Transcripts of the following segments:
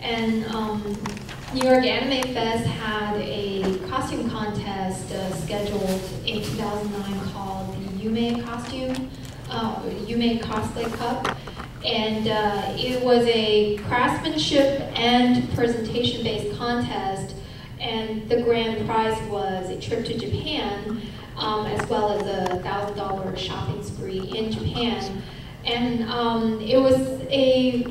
And um, New York Anime Fest had a costume contest uh, scheduled in 2009 called the Yume Costume, uh, Yume Cosplay Cup. And uh, it was a craftsmanship and presentation-based contest, and the grand prize was a trip to Japan, um, as well as a $1,000 shopping spree in Japan. And um, it was a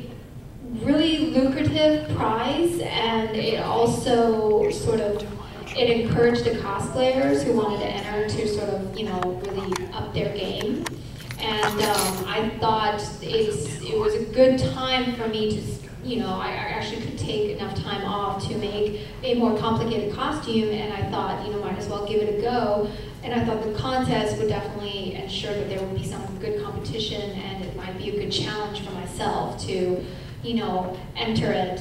really lucrative prize, and it also sort of it encouraged the cosplayers who wanted to enter to sort of you know really up their game. And um, I thought it's it was a good time for me to you know I, I actually could take enough time off to make a more complicated costume, and I thought you know might as well give it a go. And I thought the contest would definitely ensure that there would be some good competition, and it might be a good challenge for myself to you know, enter it.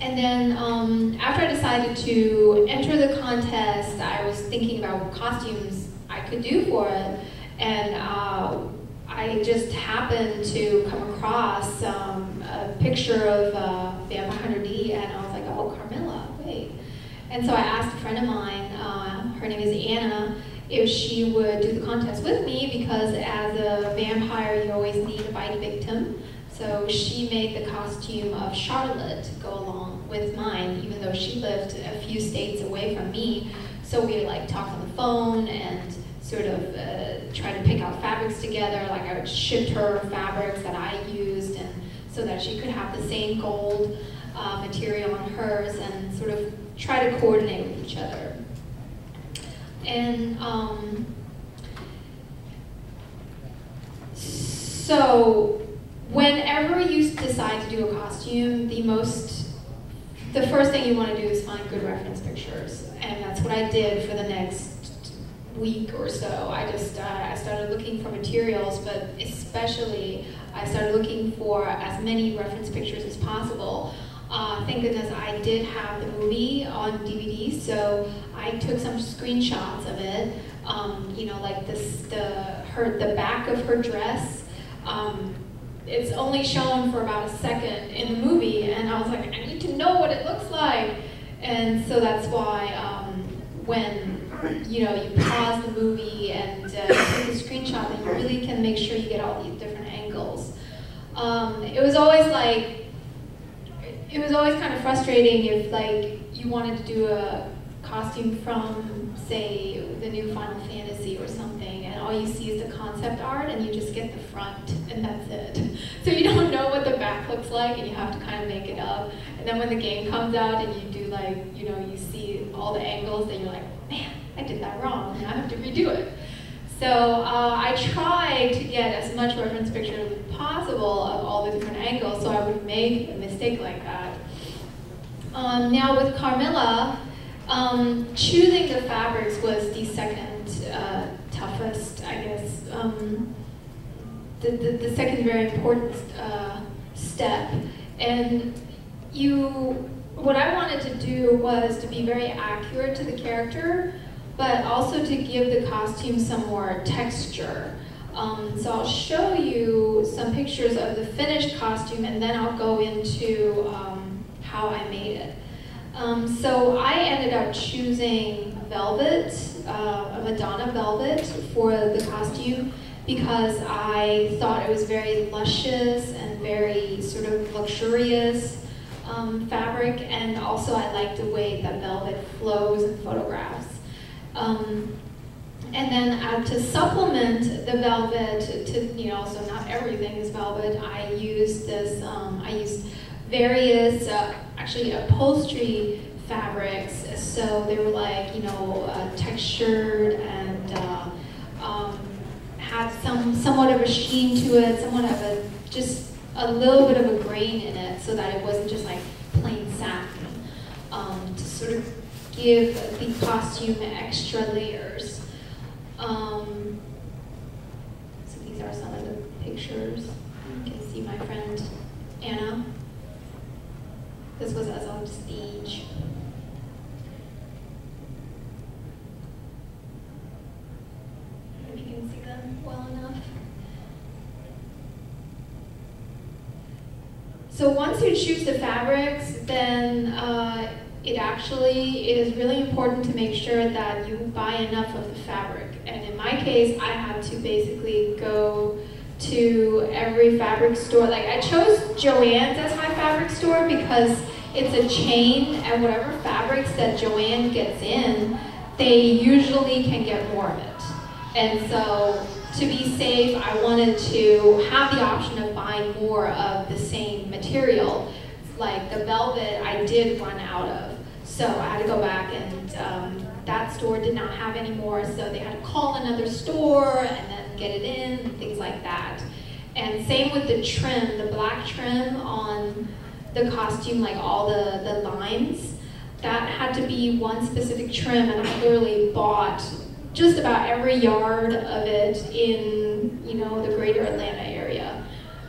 And then um, after I decided to enter the contest, I was thinking about what costumes I could do for it. And uh, I just happened to come across um, a picture of uh, Vampire Hunter D, and I was like, oh, Carmilla, wait. And so I asked a friend of mine, uh, her name is Anna, if she would do the contest with me because as a vampire, you always need a bite victim. So she made the costume of Charlotte go along with mine, even though she lived a few states away from me. So we like talk on the phone and sort of uh, try to pick out fabrics together. Like I would ship her fabrics that I used, and so that she could have the same gold uh, material on hers, and sort of try to coordinate with each other. And um, so whenever you decide to do a costume, the most, the first thing you want to do is find good reference pictures. And that's what I did for the next week or so. I just, uh, I started looking for materials, but especially I started looking for as many reference pictures as possible. Uh, thank goodness I did have the movie on DVD, so I took some screenshots of it. Um, you know, like this, the her, the back of her dress. Um, it's only shown for about a second in the movie, and I was like, I need to know what it looks like. And so that's why um, when you know you pause the movie and uh, take a screenshot, that you really can make sure you get all these different angles. Um, it was always like it was always kind of frustrating if like you wanted to do a costume from say the new Final Fantasy or something, all you see is the concept art, and you just get the front, and that's it. So you don't know what the back looks like, and you have to kind of make it up. And then when the game comes out, and you do like, you know, you see all the angles, and you're like, man, I did that wrong, and I have to redo it. So uh, I try to get as much reference picture as possible of all the different angles, so I would make a mistake like that. Um, now with Carmilla, um, choosing the fabrics was the second uh, toughest, I guess. Um, the, the, the, second very important uh, step. And you, what I wanted to do was to be very accurate to the character, but also to give the costume some more texture. Um, so I'll show you some pictures of the finished costume and then I'll go into um, how I made it. Um, so I ended up choosing velvet, uh, a Madonna velvet for the costume because I thought it was very luscious and very sort of luxurious um, fabric and also I like the way that velvet flows in photographs. Um, and then uh, to supplement the velvet, to, you know, so not everything is velvet, I used this, um, I used various, uh, actually upholstery fabrics. So they were like, you know, uh, textured and uh, um, had some somewhat of a sheen to it, somewhat of a, just a little bit of a grain in it so that it wasn't just like plain satin. Um, to sort of give the costume extra layers. Um, so these are some of the pictures. You can see my friend Anna. This was us on stage. If you can see them well enough. so once you choose the fabrics, then uh, it actually it is really important to make sure that you buy enough of the fabric. And in my case, I had to basically go to every fabric store. Like I chose Joann's as my fabric store because it's a chain and whatever fabrics that Joann gets in, they usually can get more of it. And so to be safe, I wanted to have the option of buying more of the same material. Like the velvet, I did run out of. So I had to go back and um, that store did not have any more, so they had to call another store and then get it in, things like that. And same with the trim, the black trim on the costume, like all the, the lines, that had to be one specific trim, and I literally bought just about every yard of it in, you know, the greater Atlanta area.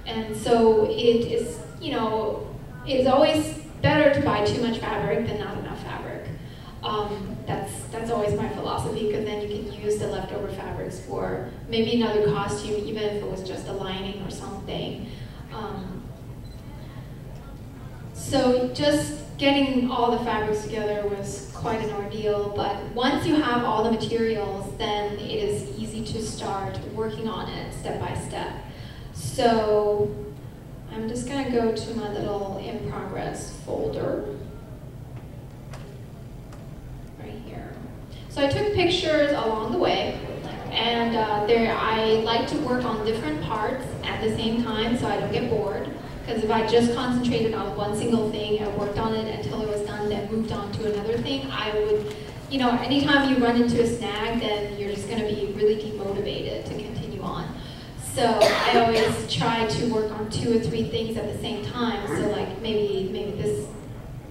And so it is, you know, it's always better to buy too much fabric than not enough fabric. Um, that's that's always my philosophy because then you can use the leftover fabrics for maybe another costume, even if it was just a lining or something. Um, so just getting all the fabrics together was quite an ordeal, but once you have all the materials, then it is easy to start working on it step by step. So I'm just gonna go to my little in progress folder. Right here. So I took pictures along the way, and uh, there I like to work on different parts at the same time so I don't get bored. Because if I just concentrated on one single thing and worked on it until it was done, then moved on to another thing, I would, you know, anytime you run into a snag, then you're just going to be really demotivated to continue on. So I always try to work on two or three things at the same time. So like maybe maybe this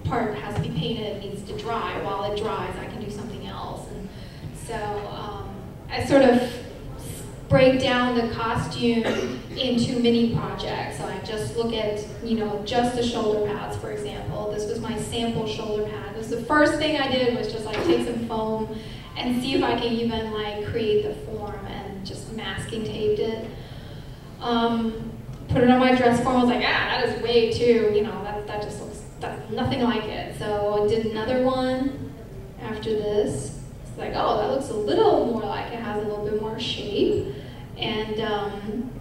part has to be painted, needs to dry. While it dries, I can do something else. And so um, I sort of break down the costume into mini projects. Just look at, you know, just the shoulder pads, for example. This was my sample shoulder pad. This the first thing I did was just like take some foam and see if I can even like create the form and just masking taped it. Um, put it on my dress form. I was like, ah, that is way too, you know, that, that just looks nothing like it. So I did another one after this. It's like, oh, that looks a little more like it has a little bit more shape. And um,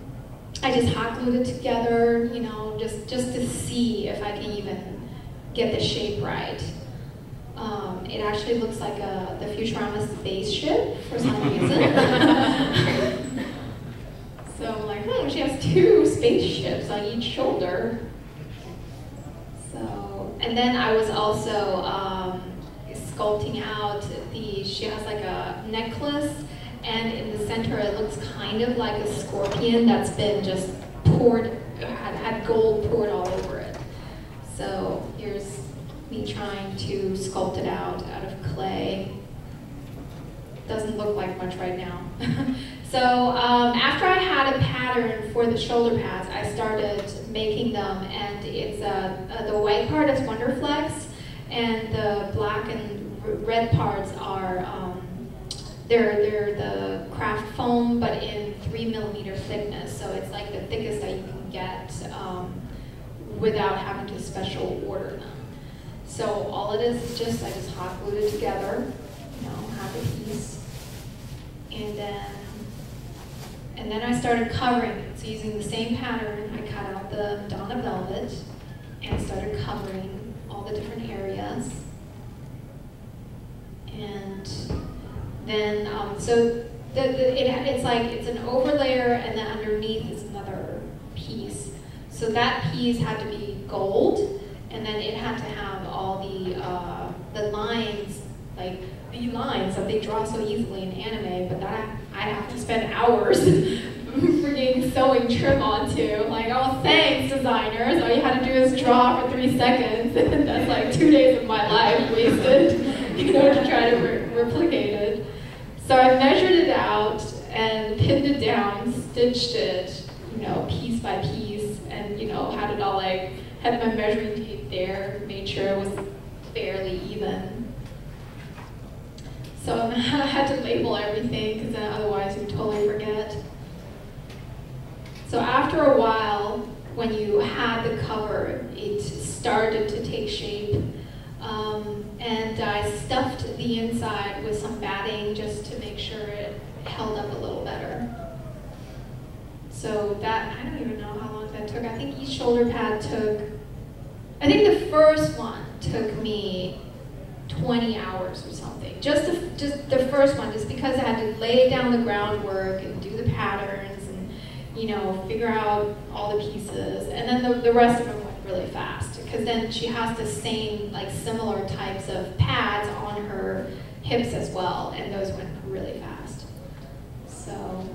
I just hot glued it together, you know, just, just to see if I can even get the shape right. Um, it actually looks like a, the Futurama spaceship for some reason. so I'm like, hmm, she has two spaceships on each shoulder. So, and then I was also um, sculpting out the, she has like a necklace and in the center it looks kind of like a scorpion that's been just poured, had, had gold poured all over it. So here's me trying to sculpt it out out of clay. Doesn't look like much right now. so um, after I had a pattern for the shoulder pads, I started making them, and it's uh, uh, the white part is Wonderflex, and the black and red parts are um, they're, they're the craft foam, but in three millimeter thickness. So it's like the thickest that you can get um, without having to special order them. So all it is is just, I just hot glued it together, you know, half a piece. And then, and then I started covering it. So using the same pattern, I cut out the Donna Velvet and started covering all the different areas. And then, um, so the, the, it, it's like, it's an overlayer and then underneath is another piece. So that piece had to be gold, and then it had to have all the, uh, the lines, like the lines that they draw so easily in anime, but that I have to spend hours freaking sewing trim onto. Like, oh, thanks, designers. All you had to do is draw for three seconds, and that's like two days of my life wasted, you know, to try to re replicate it. So I measured it out and pinned it down, stitched it, you know, piece by piece, and you know, had it all like, had my measuring tape there, made sure it was fairly even. So I had to label everything because otherwise you'd totally forget. So after a while, when you had the cover, it started to take shape. Um, and I stuffed the inside with some batting just to make sure it held up a little better. So that, I don't even know how long that took. I think each shoulder pad took, I think the first one took me 20 hours or something. Just the, just the first one, just because I had to lay down the groundwork and do the patterns and, you know, figure out all the pieces. And then the, the rest of them went really fast because then she has the same, like similar types of pads on her hips as well, and those went really fast. So,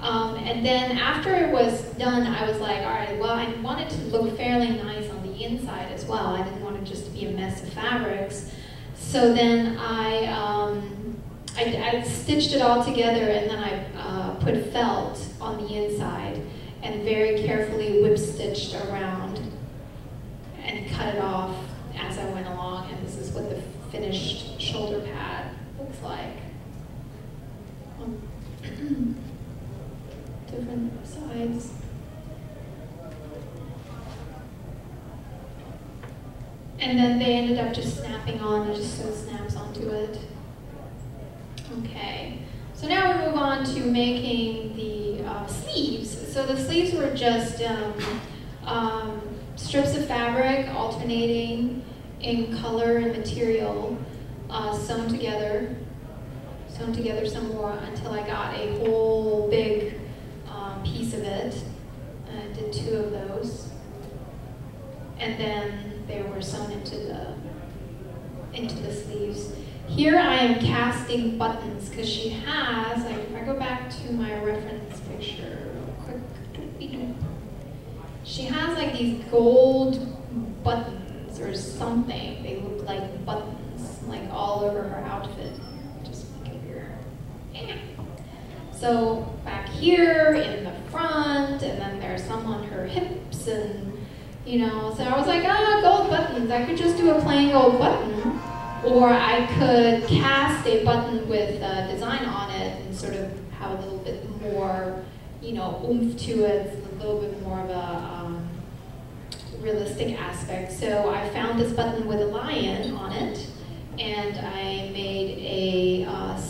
um, and then after it was done, I was like, all right, well, I wanted to look fairly nice on the inside as well. I didn't want to just to be a mess of fabrics. So then I, um, I, I, stitched it all together and then I uh, put felt on the inside and very carefully whip stitched around and cut it off as I went along. And this is what the finished shoulder pad looks like. different sides. And then they ended up just snapping on, it just so snaps onto it. Okay, so now we move on to making the uh, sleeves. So the sleeves were just um, um, strips of fabric alternating in color and material, uh, sewn together, sewn together some more until I got a whole big um, piece of it. I did two of those. And then they were sewn into the into the sleeves. Here I am casting buttons because she has, like if I go back to my reference picture she has like these gold buttons or something. They look like buttons, like all over her outfit. Just it here. So back here in the front, and then there's some on her hips, and you know, so I was like, ah, gold buttons. I could just do a plain gold button, or I could cast a button with a design on it and sort of have a little bit more, you know, oomph to it, a little bit more of a realistic aspect. So I found this button with a lion on it, and I made a uh,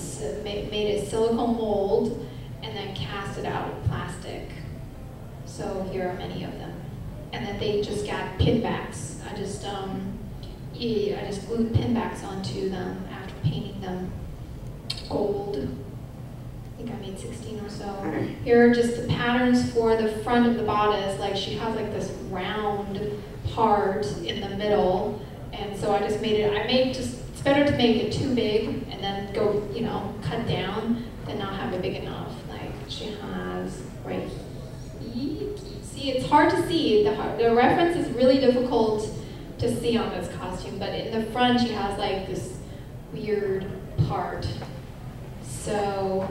made a silicone mold and then cast it out of plastic. So here are many of them. And then they just got pinbacks. I just um, I just glued pinbacks onto them after painting them gold. I think I made 16 or so. Here are just the patterns for the front of the bodice. Like she has like this round part in the middle. And so I just made it, I made just it's better to make it too big and then go, you know, cut down than not have it big enough. Like she has right here. See, it's hard to see. The, the reference is really difficult to see on this costume, but in the front she has like this weird part. So,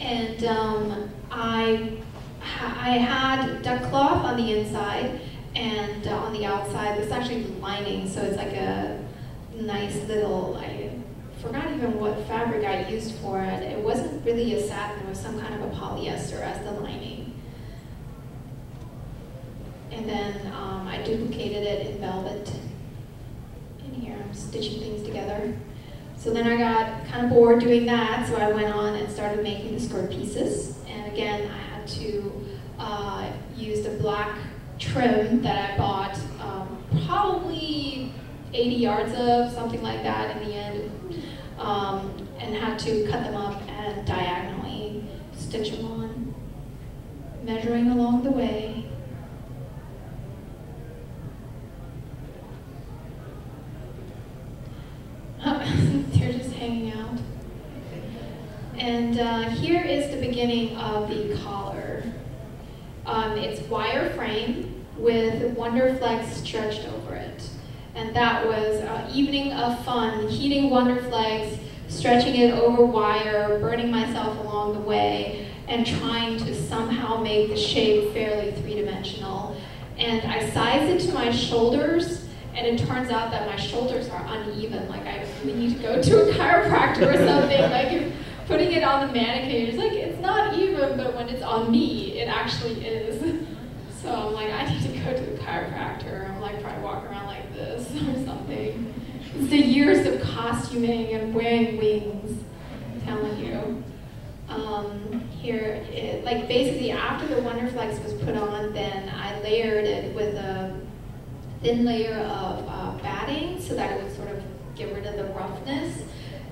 and um, I, I had duck cloth on the inside, and uh, on the outside, this is actually lining, so it's like a nice little, I forgot even what fabric I used for it. It wasn't really a satin, it was some kind of a polyester as the lining. And then um, I duplicated it in velvet. In here, I'm stitching things together. So then I got kind of bored doing that, so I went on and started making the skirt pieces. And again, I had to uh, use the black trim that I bought um, probably 80 yards of, something like that in the end, um, and had to cut them up and diagonally stitch them on, measuring along the way. They're just hanging out. And uh, here is the beginning of the collar. Um, it's wire frame with Wonderflex stretched over it. And that was an evening of fun, heating Wonderflex, stretching it over wire, burning myself along the way, and trying to somehow make the shape fairly three-dimensional. And I sized it to my shoulders, and it turns out that my shoulders are uneven. Like I need to go to a chiropractor or something. like if putting it on the mannequin. It's like it's not even, but when it's on me, it actually is. So I'm like, I need to go to the chiropractor. I'm like, probably walk around like this or something. It's the years of costuming and wearing wings. I'm telling you. Um, here, it, like basically after the Wonderflex was put on, then I layered it with a thin layer of uh, batting so that it would sort of get rid of the roughness,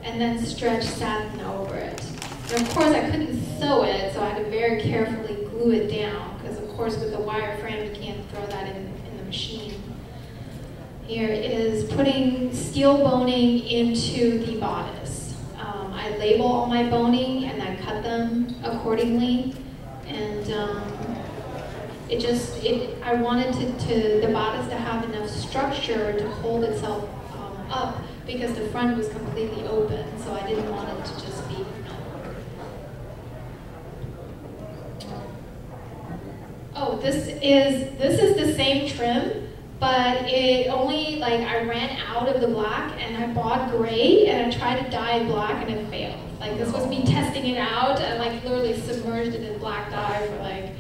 and then stretch satin over it. And of course, I couldn't sew it, so I had to very carefully glue it down, because of course with the wire frame, you can't throw that in, in the machine. Here is putting steel boning into the bodice. Um, I label all my boning and I cut them accordingly. And um, it just, it, I wanted to, to, the bodice to have enough structure to hold itself um, up because the front was completely open, so I didn't want it to just be Oh, this is this is the same trim, but it only like I ran out of the black and I bought gray and I tried to dye black and it failed. Like this was me testing it out and like literally submerged it in black dye for like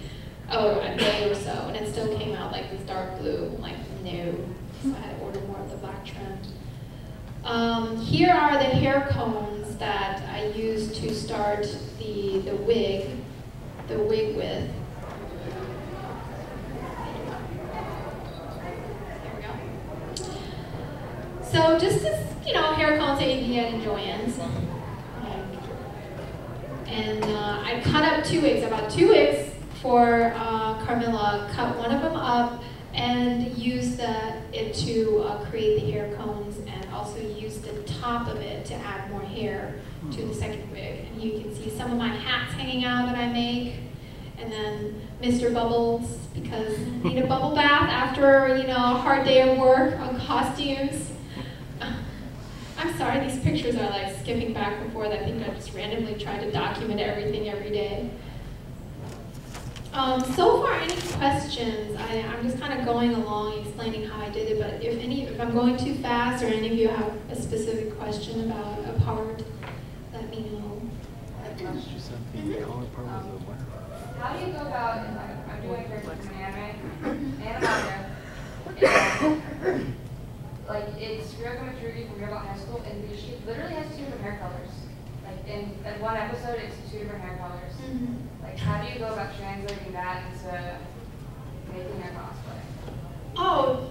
oh a day or so and it still came out like this dark blue. Like no, so I had to order more of the black trim. Um, here are the hair combs that I used to start the the wig, the wig with. So just as, you know, hair combs that you get in Joann's. And uh, I cut up two wigs, about two wigs for uh, Carmilla, cut one of them up and use the, it to uh, create the hair combs and also use the top of it to add more hair to the second wig. And you can see some of my hats hanging out that I make. And then Mr. Bubbles, because I need a bubble bath after, you know, a hard day of work on costumes. I'm sorry, these pictures are like skipping back and forth. I think I just randomly tried to document everything every day. Um, so far, any questions? I, am just kind of going along explaining how I did it, but if any, if I'm going too fast or any of you have a specific question about a part, let me know. How do you go about, I'm doing for an anime, and like it's Ryoko Matsurugi from Robot High School, and she literally has two different hair colors. In, in one episode, it's two different hair colors. Mm-hmm. Like how do you go about translating that into making a cosplay? Oh,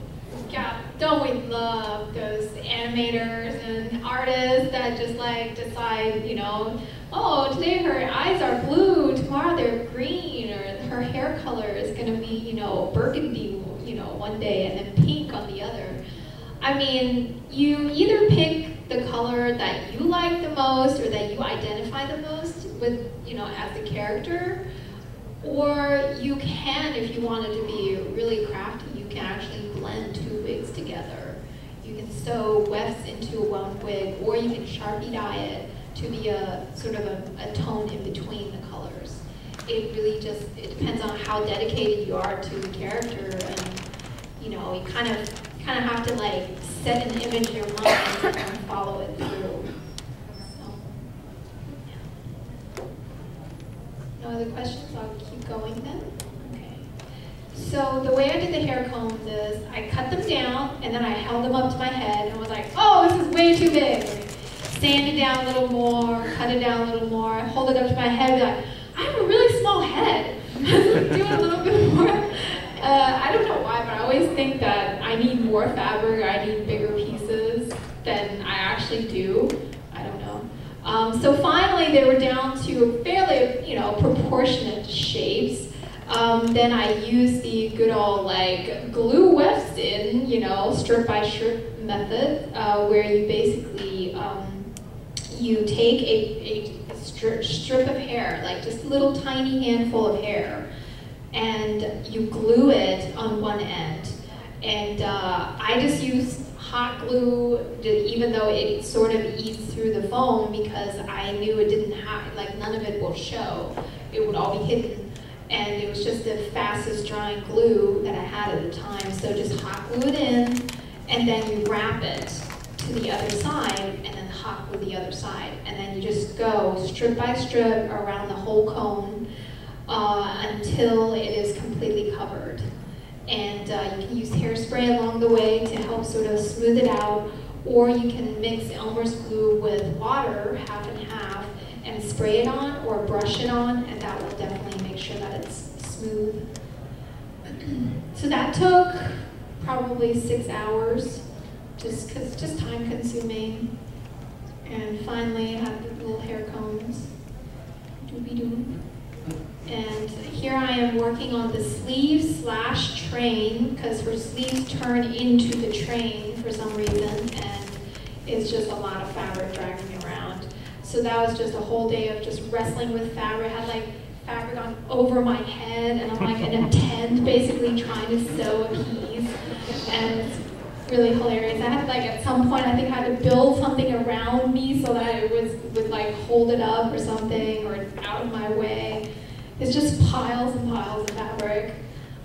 yeah, don't we love those animators and artists that just like decide, you know, oh, today her eyes are blue, tomorrow they're green, or her hair color is gonna be, you know, burgundy, you know, one day and then pink on the other. I mean, you either pick the color that you like the most or that you identify the most with, you know, as the character, or you can, if you wanted to be really crafty, you can actually blend two wigs together. You can sew wefts into one wig, or you can Sharpie dye it to be a sort of a, a tone in between the colors. It really just, it depends on how dedicated you are to the character and, you know, you kind of kind of have to like set an image in your mind and follow it through. So, yeah. No other questions? I'll keep going then. Okay. So the way I did the hair combs is I cut them down and then I held them up to my head and was like, oh, this is way too big. Sand it down a little more, cut it down a little more, hold it up to my head, be like, I have a really small head. Do it a little bit more. Uh, I don't know why, but I always think that I need more fabric, I need bigger pieces than I actually do. I don't know. Um, so finally, they were down to fairly, you know, proportionate shapes. Um, then I used the good old like glue wefts in, you know, strip by strip method, uh, where you basically um, you take a, a strip, strip of hair, like just a little tiny handful of hair, and you glue it on one end. And uh, I just use hot glue, even though it sort of eats through the foam because I knew it didn't have, like none of it will show. It would all be hidden. And it was just the fastest drying glue that I had at the time. So just hot glue it in, and then you wrap it to the other side and then hot glue the other side. And then you just go strip by strip around the whole cone uh, until it is completely covered. And uh, you can use hairspray along the way to help sort of smooth it out, or you can mix Elmer's glue with water, half and half, and spray it on or brush it on, and that will definitely make sure that it's smooth. so that took probably six hours, just because just time consuming. And finally, I have the little hair combs. Doobie doo. And here I am working on the sleeve slash train because her sleeves turn into the train for some reason and it's just a lot of fabric dragging around. So that was just a whole day of just wrestling with fabric. I had like fabric on over my head and I'm like in a tent basically trying to sew a piece. And really hilarious. I had like at some point I think I had to build something around me so that it was would like hold it up or something or out of my way. It's just piles and piles of fabric.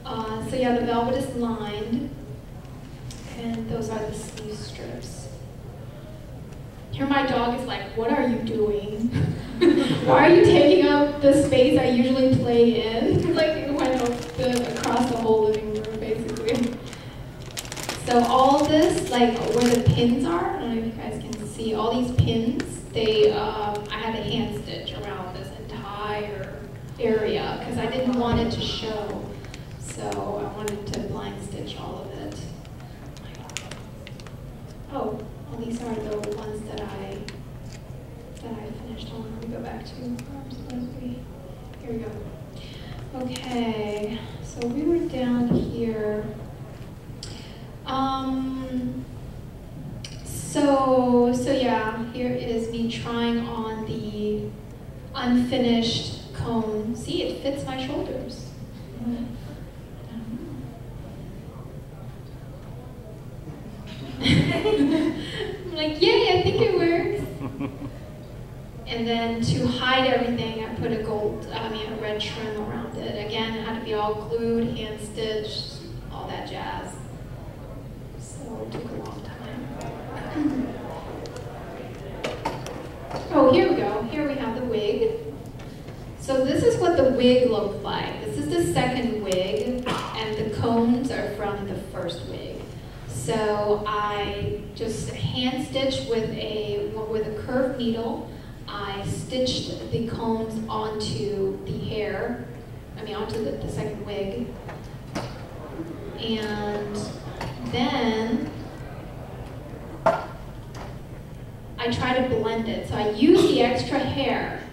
Uh, so yeah, the velvet is lined, and those are the sleeve strips. Here my dog is like, what are you doing? Why are you taking up the space I usually play in? like it went the, across the whole living room, basically. So all this, like where the pins are, I don't know if you guys can see, all these pins, they, um, I had a hand stitch around area because I didn't want it to show. So I wanted to blind stitch all of it. Oh, well these are the ones that I that I finished. On, let me go back to Here we go. Okay, so we were down here. Um, so, so yeah, here is me trying on the unfinished cone. See, it fits my shoulders. I'm like, yay, I think it works. and then to hide everything, I put a gold, I mean a red trim around it. Again, it had to be all glued, hand stitched, all that jazz. So it took a long time. oh, here we go. Here we have the wig. So this is what the wig looked like. This is the second wig, and the combs are from the first wig. So I just hand stitched with a with a curved needle. I stitched the combs onto the hair, I mean onto the, the second wig. And then I try to blend it. So I use the extra hair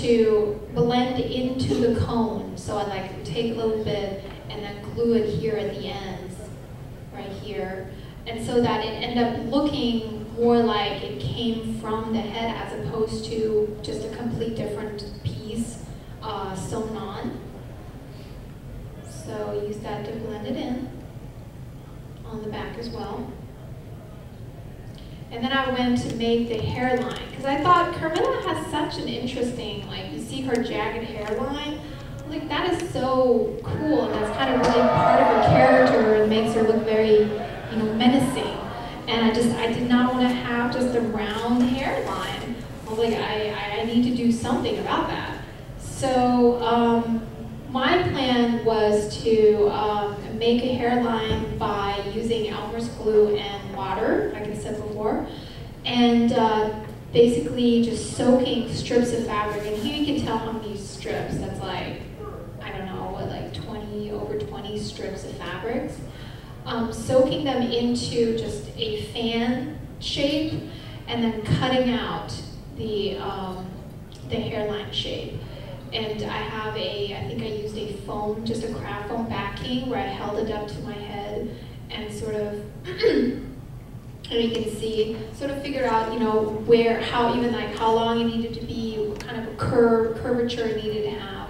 to blend into the cone. So I like take a little bit and then glue it here at the ends, right here. And so that it end up looking more like it came from the head as opposed to just a complete different piece uh, sewn on. So use that to blend it in on the back as well. And then I went to make the hairline because I thought Carmilla has such an interesting, like you see her jagged hairline. Like that is so cool, and that's kind of really part of her character and makes her look very, you know, menacing. And I just, I did not want to have just a round hairline. I was like, I, I need to do something about that. So um, my plan was to um, make a hairline by using Elmer's glue and water, like I said before, and uh, basically just soaking strips of fabric. And here you can tell how many strips. That's like, I don't know, what, like 20, over 20 strips of fabrics. Um, soaking them into just a fan shape and then cutting out the, um, the hairline shape. And I have a, I think I used a foam, just a craft foam backing where I held it up to my head and sort of, and you can see, sort of figure out, you know, where, how even like how long it needed to be, what kind of a curve, curvature it needed to have.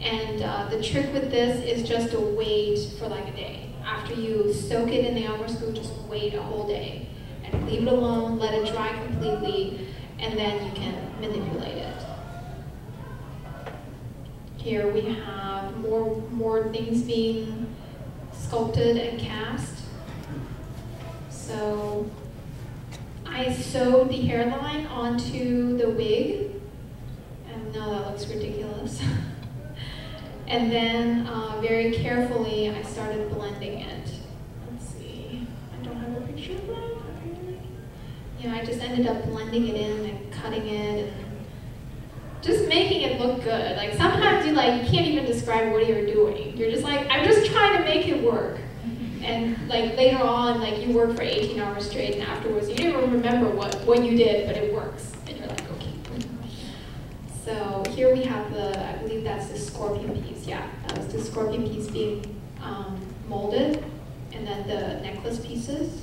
And uh, the trick with this is just to wait for like a day. After you soak it in the Elmer's glue, just wait a whole day and leave it alone, let it dry completely, and then you can manipulate it. Here we have more, more things being sculpted and cast. So I sewed the hairline onto the wig. And now that looks ridiculous. and then uh, very carefully I started blending it. Let's see, I don't have a picture of that. You know, I just ended up blending it in and cutting it and just making it look good. Like sometimes you like you can't even describe what you're doing. You're just like, I'm just trying to make it work. And like later on, like you work for 18 hours straight, and afterwards you don't remember what what you did, but it works, and you're like, okay. So here we have the, I believe that's the scorpion piece. Yeah, that was the scorpion piece being um, molded, and then the necklace pieces.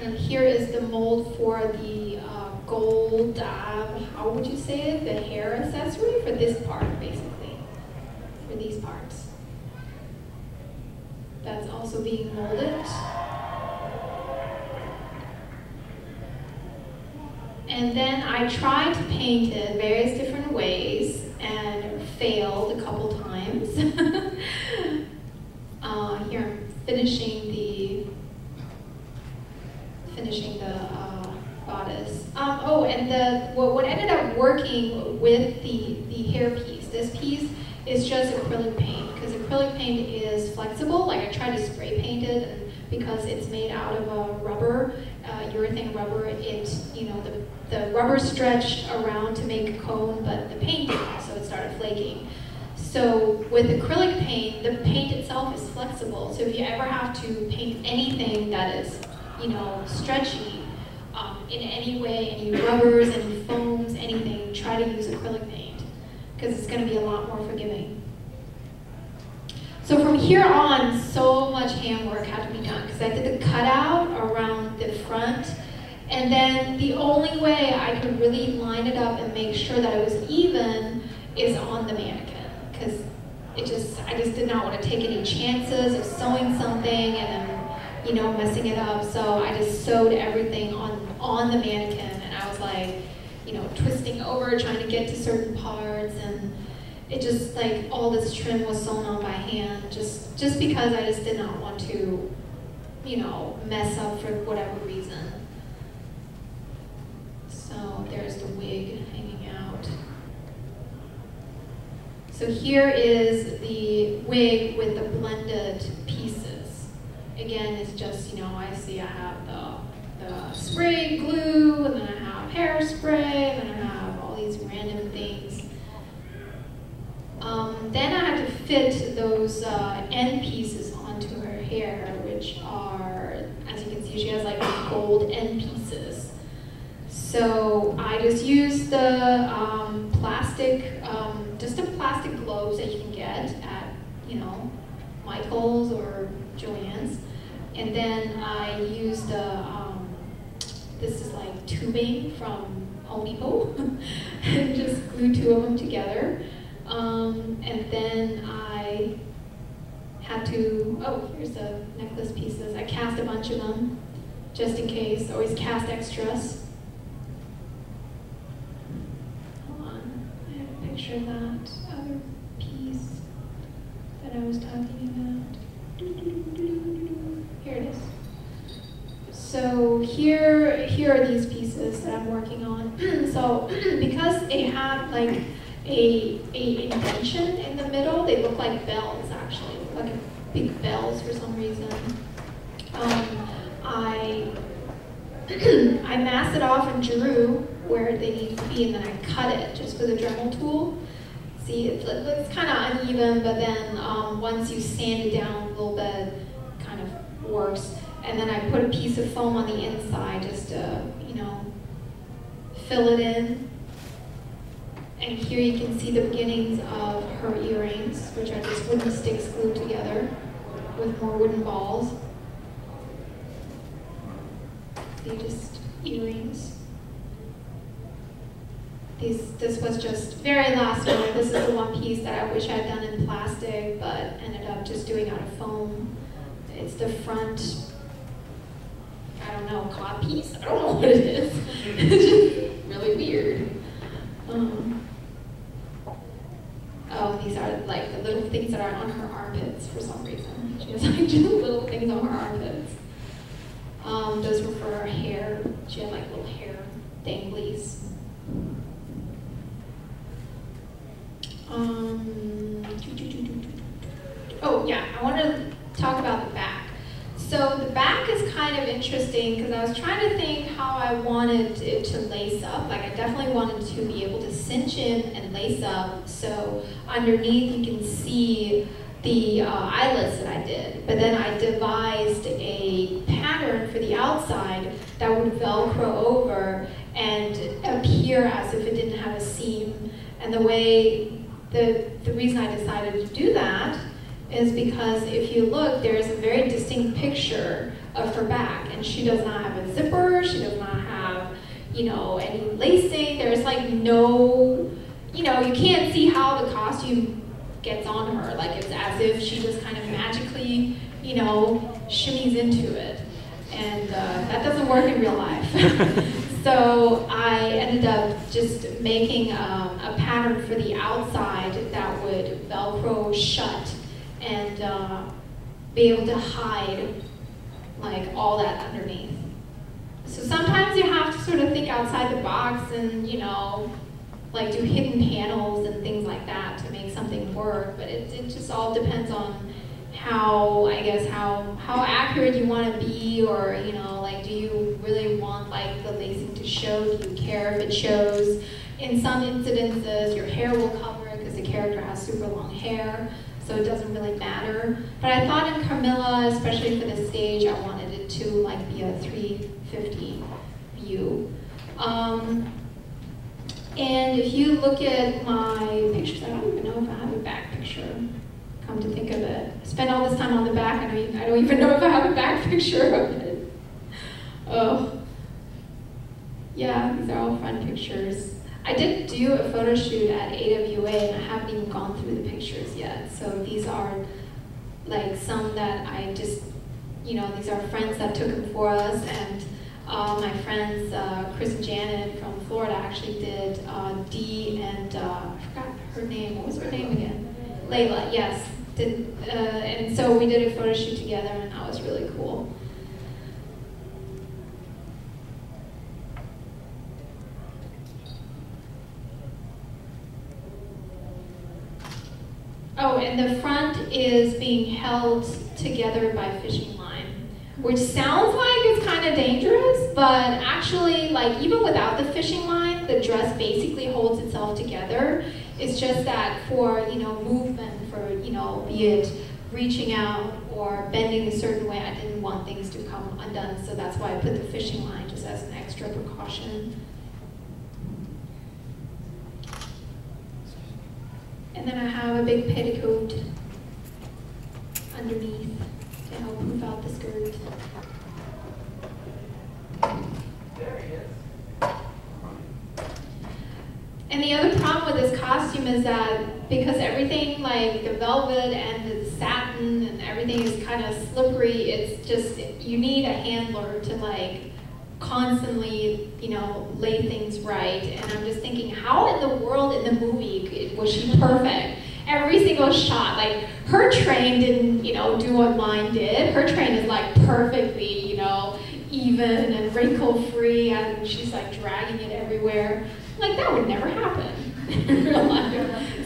And here is the mold for the uh, gold, how would you say it, the hair accessory for this part, basically, for these parts. That's also being molded. And then I tried to paint it various different ways and failed a couple times. uh, here I'm finishing the finishing the uh, bodice. Um, oh, and the what, what ended up working with the the hair piece. This piece is just acrylic paint because acrylic paint is flexible. Like I tried to spray paint it, and because it's made out of a rubber, uh, urethane rubber, it you know the the rubber stretched around to make a cone, but the paint didn't, so it started flaking. So with acrylic paint, the paint itself is flexible. So if you ever have to paint anything that is you know, stretchy um, in any way, any rubbers, any foams, anything, try to use acrylic paint because it's going to be a lot more forgiving. So from here on, so much handwork had to be done because I did the cutout around the front and then the only way I could really line it up and make sure that it was even is on the mannequin because it just, I just did not want to take any chances of sewing something and then you know, messing it up. So I just sewed everything on, on the mannequin and I was like, you know, twisting over, trying to get to certain parts and it just like all this trim was sewn on by hand just, just because I just did not want to, you know, mess up for whatever reason. So there's the wig hanging out. So here is the wig with the blended pieces again, it's just, you know, I see I have the, spray glue, and then I have hairspray, and then I have all these random things. Um, then I had to fit those uh, end pieces onto her hair, which are, as you can see, she has like gold end pieces. So I just used the um, plastic, um, just the plastic globes that you can get at, you know, Michael's or Joann's. And then I used the, um, this is like tubing from Home Depot, and just glued two of them together. Um, and then I had to, oh, here's the necklace pieces. I cast a bunch of them, just in case. Always cast extras. Hold on, I have a picture of that other piece that I was talking about. Here it is. So here, here are these that I'm working on. so because they have like a, a indentation in the middle, they look like bells actually, like big bells for some reason. Um, I I masked it off and drew where they need to be, and then I cut it just with a Dremel tool. See, it, looks kind of uneven, but then um, once you sand it down a little bit, kind of works. And then I put a piece of foam on the inside just to, you know, fill it in. And here you can see the beginnings of her earrings, which are just wooden sticks glued together with more wooden balls. See, just earrings. These, this was just very last minute. This is the one piece that I wish I had done in plastic, but ended up just doing out of foam. It's the front, I don't know, cloth piece. I don't know what it is. it's just really weird. Um, oh, these are like the little things that are on her armpits for some reason. She has like just little things on her armpits. Um, those were for her hair. She had like little hair danglies. Um, oh yeah, I want to talk about the back. So the back is kind of interesting because I was trying to think how I wanted it to lace up. Like I definitely wanted to be able to cinch in and lace up. So underneath you can see the uh, eyelets that I did. But then I devised a pattern for the outside that would Velcro over and appear as if it didn't have a seam. And the way, the, the reason I decided to do that is because if you look, there is a very distinct picture of her back. And she does not have a zipper, she does not you know, any lacing. There's like no, you know, you can't see how the costume gets on her. Like it's as if she just kind of magically, you know, shimmies into it. And uh, that doesn't work in real life. so I ended up just making um, a pattern for the outside that would Velcro shut and uh, be able to hide like all that underneath. So sometimes you have to sort of think outside the box and, you know, like do hidden panels and things like that to make something work, but it, it just all depends on how, I guess, how, how accurate you want to be or, you know, like do you really want like the lacing to show? Do you care if it shows? In some incidences, your hair will cover it because the character has super long hair, so it doesn't really matter. But I thought in Carmilla, especially for the stage, I wanted it to like be a 350 view. Um, and if you look at my pictures, I don't even know if I have a back picture, come to think of it. I spent all this time on the back, I I don't even know if I have a back picture of it. Oh. Yeah, these are all fun pictures. I did do a photo shoot at AWA and I haven't even gone through the pictures yet. So these are like some that I just, you know, these are friends that took them for us and uh, my friends uh, Chris and Janet from Florida actually did uh, D and uh, I forgot her name. What was her name again? Leila. Yes. Did uh, and so we did a photo shoot together, and that was really cool. Oh, and the front is being held together by fishing which sounds like it's kind of dangerous, but actually, like even without the fishing line, the dress basically holds itself together. It's just that for you know movement, for you know, be it reaching out or bending a certain way, I didn't want things to come undone, so that's why I put the fishing line just as an extra precaution. And then I have a big petticoat underneath move out the skirt. There he is. And the other problem with this costume is that because everything, like the velvet and the satin and everything is kind of slippery, it's just, you need a handler to like constantly, you know, lay things right. And I'm just thinking, how in the world in the movie was she perfect? Every single shot. Like her train didn't, you know, do what mine did. Her train is like perfectly, you know, even and wrinkle free, and she's like dragging it everywhere. Like that would never happen in real life.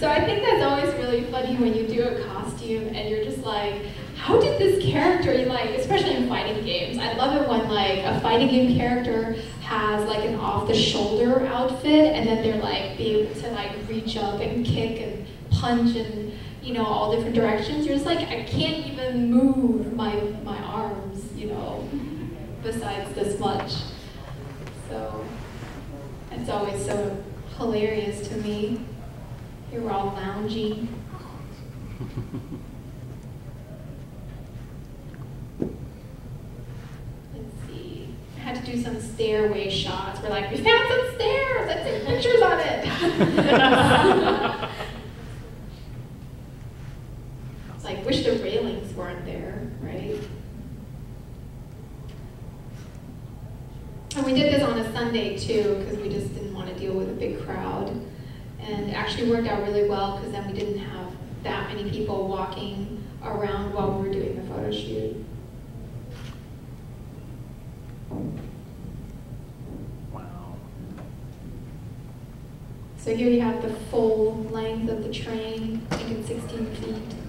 So I think that's always really funny when you do a costume and you're just like, how did this character, like, especially in fighting games, I love it when like a fighting game character has like an off-the-shoulder outfit and then they're like be able to like reach up and kick and punch in, you know, all different directions. You're just like, I can't even move my, my arms, you know, besides this much. So it's always so hilarious to me. Here we're all lounging. Let's see. I had to do some stairway shots. We're like, we found some stairs. Let's take pictures on it. out really well because then we didn't have that many people walking around while we were doing the photo shoot. Wow. So here you have the full length of the train, I think it's 16 feet.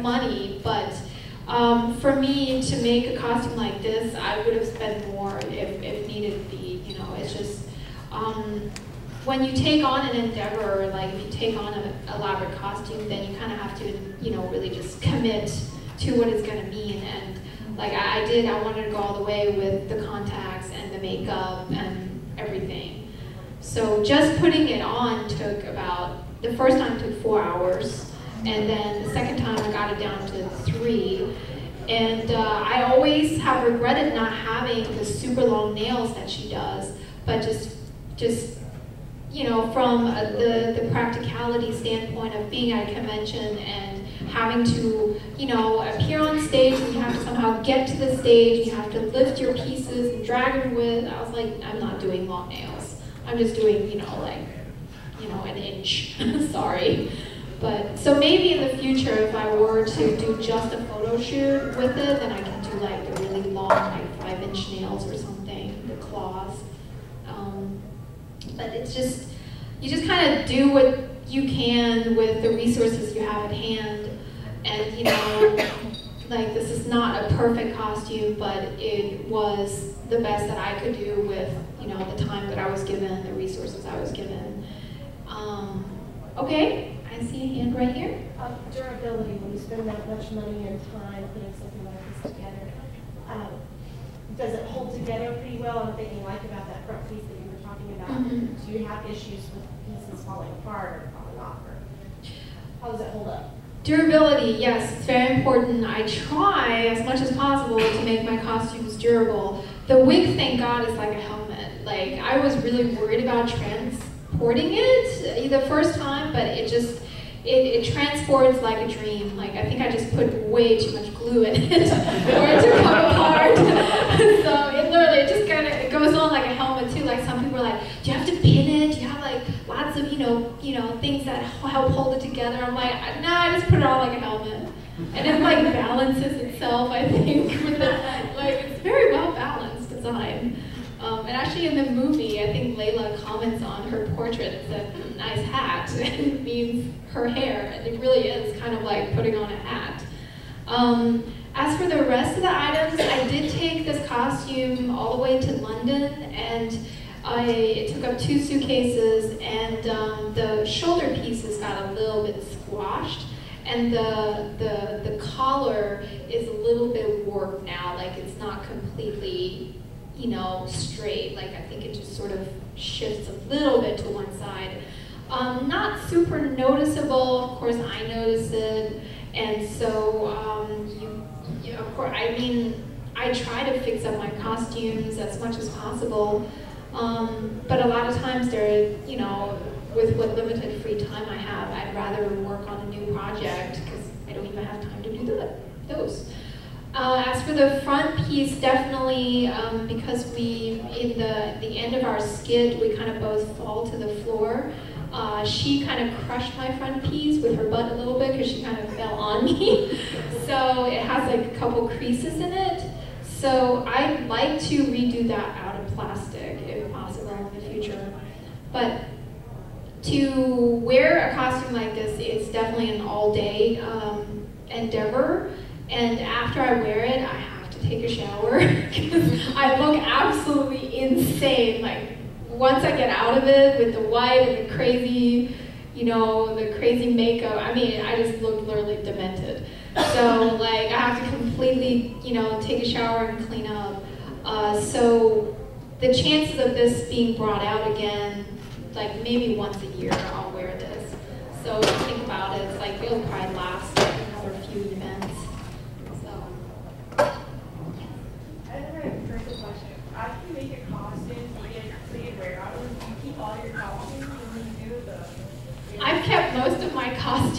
Money, but. Um, for me to make a costume like this, I would have spent more if, if needed be. You know, it's just um, when you take on an endeavor, like if you take on an elaborate costume, then you kind of have to, you know, really just commit to what it's going to mean. And like I, I did, I wanted to go all the way with the contacts and the makeup and everything. So just putting it on took about the first time took four hours and then the second time I got it down to three. And uh, I always have regretted not having the super long nails that she does, but just, just you know, from uh, the, the practicality standpoint of being at a convention and having to, you know, appear on stage and you have to somehow get to the stage, you have to lift your pieces and drag them with, I was like, I'm not doing long nails. I'm just doing, you know, like, you know, an inch, sorry. But so maybe in the future, if I were to do just a photo shoot with it, then I can do like the really long, like five inch nails or something, the claws. Um, but it's just, you just kind of do what you can with the resources you have at hand. And you know, like this is not a perfect costume, but it was the best that I could do with, you know, the time that I was given, the resources I was given. Um, okay. I see a hand right here. Uh, durability, when you spend that much money and time putting something like this together, um, does it hold together pretty well? I'm thinking like about that front piece that you were talking about. Mm -hmm. Do you have issues with pieces falling apart or falling off? Or how does it hold up? Durability, yes, it's very important. I try as much as possible to make my costumes durable. The wig, thank God, is like a helmet. Like, I was really worried about transporting it the first time, but it just, it, it, transports like a dream. Like I think I just put way too much glue in it for it to come apart. so it literally it just kind of it goes on like a helmet too. Like some people are like, do you have to pin it? Do you have like lots of you know you know things that help hold it together? I'm like, no, nah, I just put it on like a helmet, and it like balances itself. I think with the like it's very well balanced design. Um, and actually in the movie, I think Leila comments on her portrait said, mm, nice hat. it means her hair. And it really is kind of like putting on a hat. Um, as for the rest of the items, I did take this costume all the way to London and I, it took up two suitcases and um, the shoulder pieces got a little bit squashed and the, the, the collar is a little bit warped now, like it's not completely you know, straight. Like I think it just sort of shifts a little bit to one side. Um, not super noticeable. Of course, I notice it, and so um, you, you, of course, I mean, I try to fix up my costumes as much as possible. Um, but a lot of times they're, you know, with what limited free time I have, I'd rather work on a new project because I don't even have time to do the, those. Uh, as for the front piece, definitely um, because we, in the, the end of our skid, we kind of both fall to the floor. Uh, she kind of crushed my front piece with her butt a little bit because she kind of fell on me. so it has like a couple creases in it. So I'd like to redo that out of plastic if possible in the future. But to wear a costume like this, it's definitely an all-day um, endeavor. And after I wear it, I have to take a shower because I look absolutely insane. Like once I get out of it with the white and the crazy, you know, the crazy makeup. I mean, I just look literally demented. So like I have to completely, you know, take a shower and clean up. Uh, so the chances of this being brought out again, like maybe once a year, I'll wear this. So think about it. It's like it'll probably last like another few events. So. I have a personal question. After you make your costumes, so you, so you wear out them, do you keep all your costumes when you do the? I've kept most of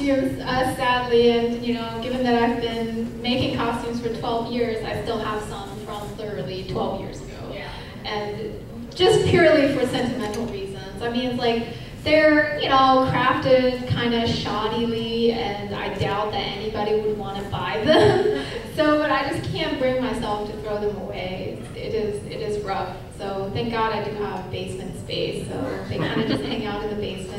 costumes, uh, sadly, and you know, given that I've been making costumes for 12 years, I still have some from literally 12 years ago. Yeah. And just purely for sentimental reasons. I mean, it's like they're, you know, crafted kind of shoddily, and I doubt that anybody would want to buy them. so, but I just can't bring myself to throw them away. It is, it is rough. So, thank God I do have basement space. So they kind of just hang out in the basement.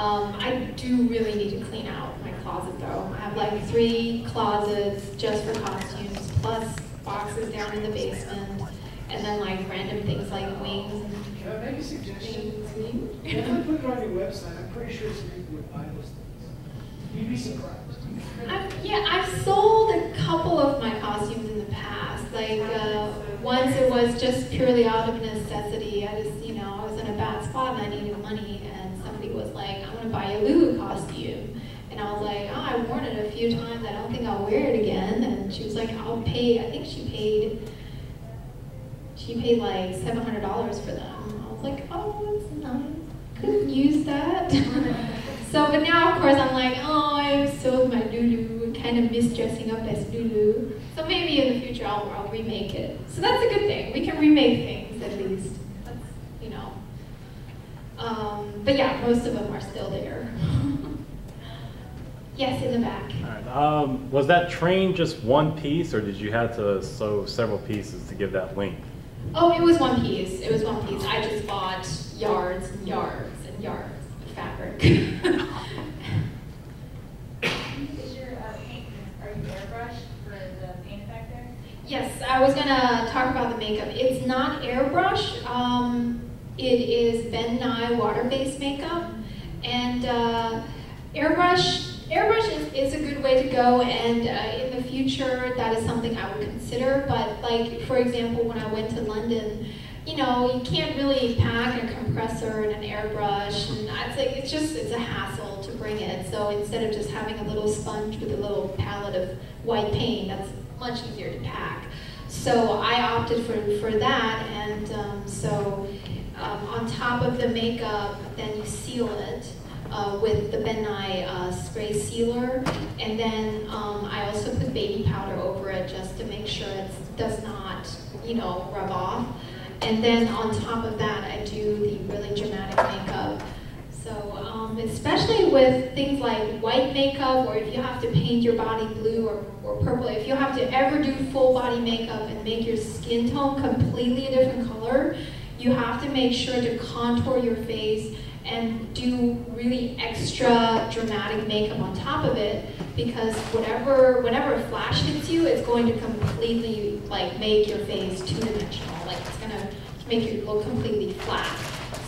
Um, I do really need to clean out my closet though. I have like three closets just for costumes, plus boxes down in the basement, and then like random things like wings Can I make a suggestion? and If I put it on your website, I'm pretty sure some people would buy those things. You'd be surprised. I've, yeah, I've sold a couple of my costumes in the past. Like uh, once it was just purely out of necessity. I just, you know, I was in a bad spot and I needed money, and somebody was like, "I'm gonna buy a Lulu costume," and I was like, "Oh, I've worn it a few times. I don't think I'll wear it again." And she was like, "I'll pay." I think she paid. She paid like seven hundred dollars for them. I was like, "Oh, that's nice. Could use that." So, but now of course I'm like, oh, I sold my Lulu kind of miss dressing up as Lulu. So maybe in the future I'll, I'll remake it. So that's a good thing. We can remake things at least. That's, you know. Um, but yeah, most of them are still there. yes, in the back. All right. Um, was that train just one piece, or did you have to sew several pieces to give that length? Oh, it was one piece. It was one piece. I just bought yards and yards and yards of fabric. Is your uh, paint, are you airbrushed for the paint effect there? Yes, I was gonna talk about the makeup. It's not airbrush. Um, it is Ben Nye water-based makeup, and uh, airbrush. Airbrush is, is a good way to go, and uh, in the future, that is something I would consider. But like, for example, when I went to London, you know, you can't really pack a compressor and an airbrush, and it's like it's just it's a hassle to bring it. So instead of just having a little sponge with a little palette of white paint, that's much easier to pack. So I opted for, for that, and um, so um, on top of the makeup, then you seal it uh, with the Ben Nye uh, spray sealer, and then um, I also put baby powder over it just to make sure it does not, you know, rub off. And then on top of that, I do the really dramatic makeup. So, um, especially with things like white makeup, or if you have to paint your body blue or, or purple, if you have to ever do full body makeup and make your skin tone completely a different color, you have to make sure to contour your face and do really extra dramatic makeup on top of it because whatever whenever a flash hits you, it's going to completely like make your face two-dimensional. Like it's gonna make you look completely flat.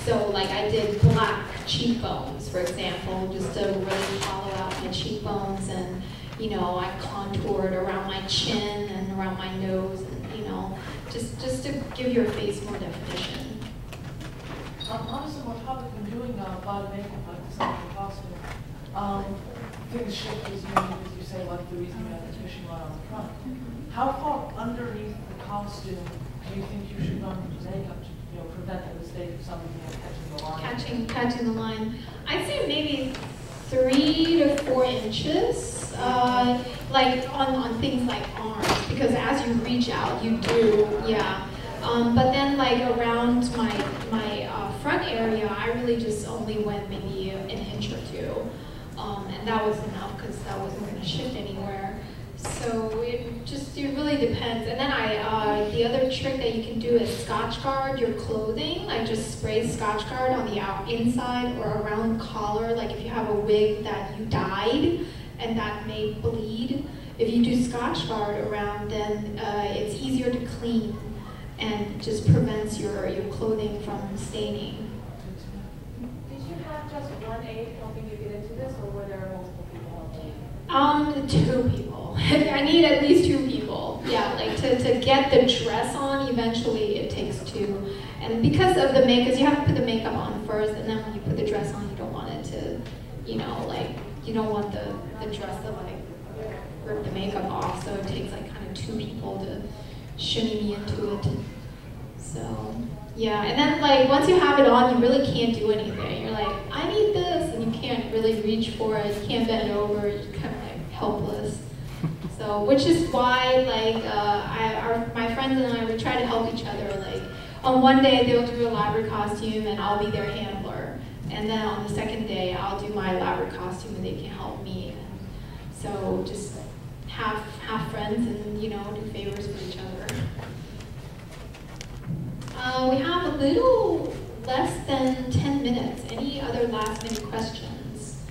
So like I did black cheekbones, for example, just to really hollow out my cheekbones and you know, I contoured around my chin and around my nose and you know, just just to give your face more definition. Um, honestly, what topic when doing uh, body makeup, like the central costume, um, things shift as you, as you say, like the reason you have the fishing line on the front. How far underneath the costume do you think you should run the makeup to, you know, prevent the mistake of somebody you know, catching the line? Catching catching the line. I'd say maybe three to four inches, uh, like on, on things like arms, because as you reach out, you do, yeah. Um, but then like around my my uh, front area, I really just only went maybe an inch or two, um, and that was enough because that wasn't going to shift anywhere. So it just it really depends. And then I uh, the other trick that you can do is Scotchgard your clothing, like just spray Scotchgard on the out inside or around the collar. Like if you have a wig that you dyed and that may bleed, If you do Scotchgard around, then uh, it's easier to clean and just prevents your, your clothing from staining. Did you have just one aide helping you get into this, or were there multiple people helping? Um, two people. I need at least two people. Yeah, like to, to get the dress on, eventually it takes two. And because of the makeup, you have to put the makeup on first, and then when you put the dress on, you don't want it to, you know, like, you don't want the, the dress to like rip the makeup off, so it takes like kind of two people to shimmy me into it. So, yeah, and then like once you have it on, you really can't do anything. You're like, I need this, and you can't really reach for it, you can't bend over, you're kind of like helpless. So, which is why, like, uh, I, our, my friends and I, we try to help each other. Like, on one day they'll do a elaborate costume, and I'll be their handler. And then on the second day, I'll do my elaborate costume, and they can help me. And so, just have have friends, and you know, do favors for each other. Uh, we have a little less than 10 minutes. Any other last minute questions?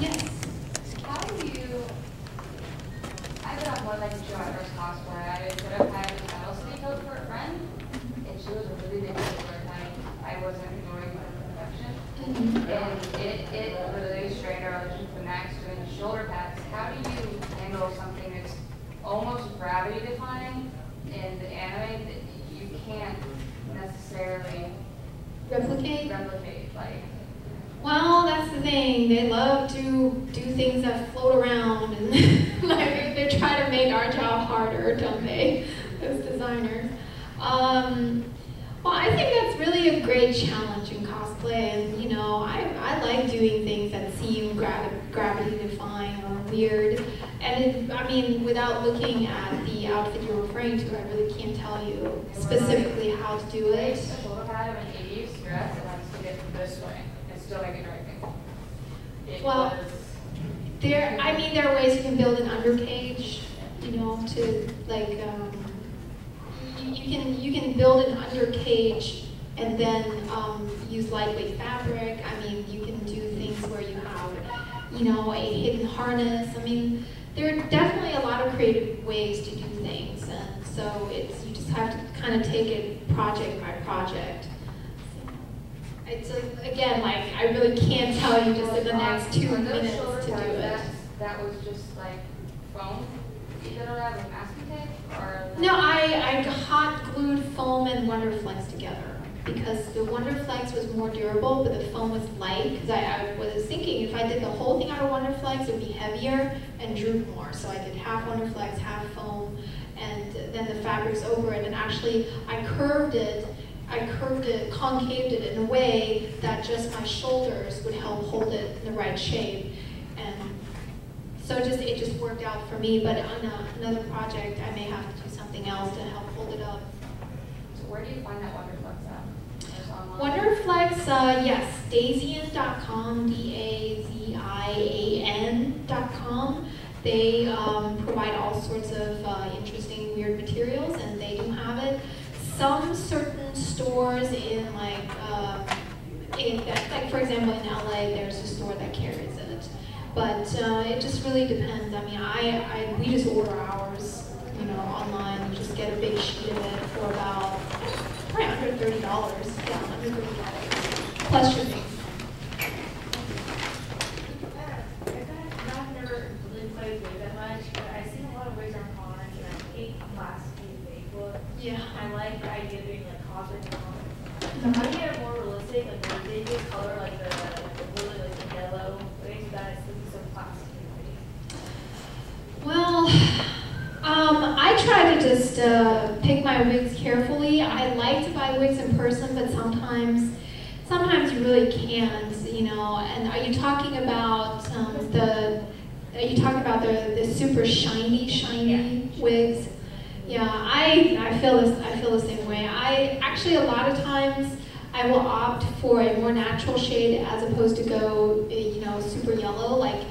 Yes. How do you, I got more like a Joe Edwards cosplay. I could have had a Battle City coat for a friend, and she was a really big stickler, and I, I wasn't enjoying her production. Mhm. And it, it really strained our relationship with Max doing the shoulder pads. How do you handle something that's almost gravity defying in the anime that you can't necessarily Replicate? replicate? Like, Well, that's the thing. They love to do things that float around, and like they try to make our job harder, don't they, as designers? Um, well, I think that's really a great challenge in cosplay, and you know, I, I like doing things that seem gra- gravity defying or weird. And it, I mean, without looking at the outfit you're referring to, I really can't tell you specifically how to do I it. used a shoulder pad of an 80s dress and I used to get this way and still make it draping. It Well, was, There, I mean, there are ways you can build an undercage, you know, to like, um, you, you can you can build an undercage and then um, use lightweight fabric. I mean, you can do things where you have, you know, a hidden harness. I mean, there are definitely a lot of creative ways to do things, and so it's you just have to kind of take it project by project. It's like, again, like I really can't tell you just in the next two minutes to do it. That was just like foam? No, I, I hot glued foam and Wonderflex together because the Wonderflex was more durable, but the foam was light. Because I, I was thinking if I did the whole thing out of Wonderflex, it would be heavier and droop more. So I did half Wonderflex, half foam, and then the fabric's over it. And actually, I curved it. I curved it, concaved it in a way that just my shoulders would help hold it in the right shape. So it just it just worked out for me. But on a, another project, I may have to do something else to help hold it up. So where do you find that Wonderflex at? Wonderflex, uh, yes, Dazian.com, D-A-Z-I-A-N.com. They um, provide all sorts of uh, interesting, weird materials, and they do have it. Some certain stores in like, um, in, like for example, in LA, there's a store that carries. But uh, it just really depends. I mean, I, I we just order ours, you know, online. You just get a big sheet of it for about probably under thirty dollars. Yeah, under thirty dollars plus shipping. I've never really played with that much, but I've seen a lot of wigs on cons, and I hate plastic wig look. Yeah. I like the idea of doing like cosmic. So how do you get more realistic, like when they do color like the, the really like the yellow wigs that it's looking so plastic Well, um, I try to just uh, pick my wigs carefully. I like to buy wigs in person, but sometimes, sometimes you really can't, you know. And are you talking about um, the? Are you talking about the, the super shiny, shiny wigs? Yeah, I I feel this. I feel the same way. I actually a lot of times I will opt for a more natural shade as opposed to go, eh, you know, super yellow. Like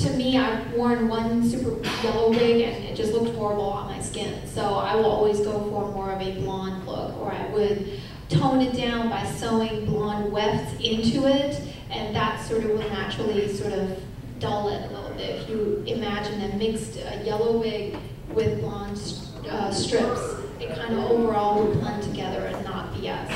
to me, I've worn one super yellow wig and it just looked horrible on my skin. So I will always go for more of a blonde look, or I would tone it down by sewing blonde wefts into it, and that sort of will naturally sort of dull it a little bit. If you imagine a mixed uh, yellow wig with blonde uh, strips, it kind of overall would blend together and not be as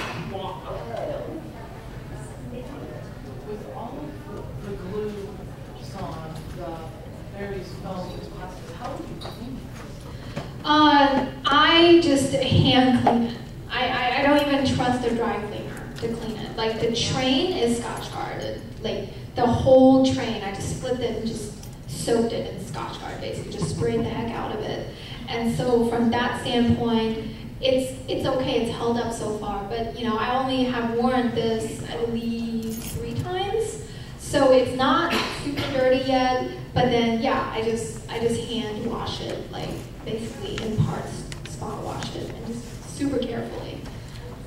Uh, I just hand clean it. I, I, I don't even trust the dry cleaner to clean it. Like the train is Scotchgarded. Like the whole train, I just split it and just soaked it in Scotchgard, basically just sprayed the heck out of it. And so from that standpoint, it's it's okay. It's held up so far. But you know, I only have worn this, I believe, three times. So it's not super dirty yet. But then, yeah, I just I just hand wash it, like basically in parts, spot wash it, and just super carefully.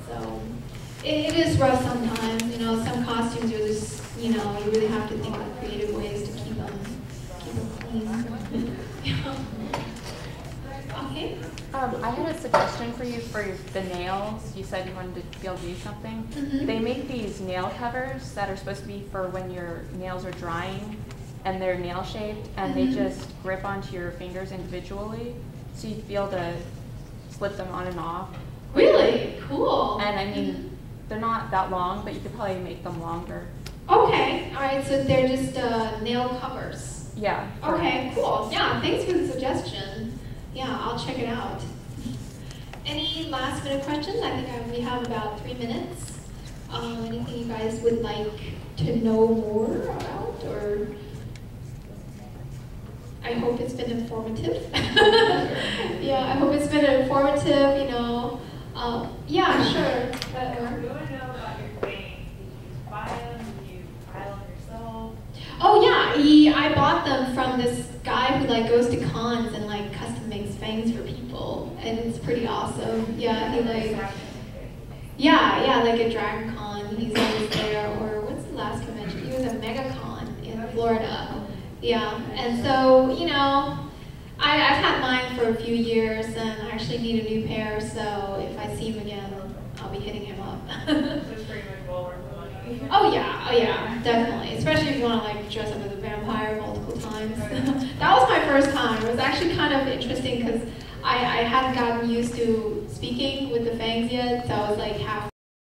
So it, it is rough sometimes. You know, some costumes are just you know you really have to think of creative ways to keep them keep them clean. okay. Um, I had a suggestion for you for the nails. You said you wanted to be able to do something. Mhm. They make these nail covers that are supposed to be for when your nails are drying and they're nail shaped and they just grip onto your fingers individually. So you'd be able to slip them on and off. Really cool. And I mean, they're not that long, but you could probably make them longer. Okay. All right. So they're just uh, nail covers. Yeah. Okay, cool. Yeah, thanks for the suggestion. Yeah, I'll check it out. Any last minute questions? I think I, we have about three minutes. Um, anything you guys would like to know more about, or I hope it's been informative. yeah, I hope it's been informative. You know, um, yeah, sure. Uh, want to know about your bangs. You buy them? You file them yourself? Oh yeah, he, I bought them from this guy who like goes to cons and like custom makes fangs for people, and it's pretty awesome. Yeah, he like, yeah, yeah, like a Dragon Con, he's always there. Or what's the last convention? He was at MegaCon in Florida. Yeah, and so you know, I, I've had mine for a few years, and I actually need a new pair. So if I see him again, I'll be hitting him up. So it's pretty much well worth the money. Oh yeah, oh yeah, definitely. Especially if you want to like dress up as a vampire multiple times. that was my first time. It was actually kind of interesting because I, I hadn't gotten used to speaking with the fangs yet, so I was like half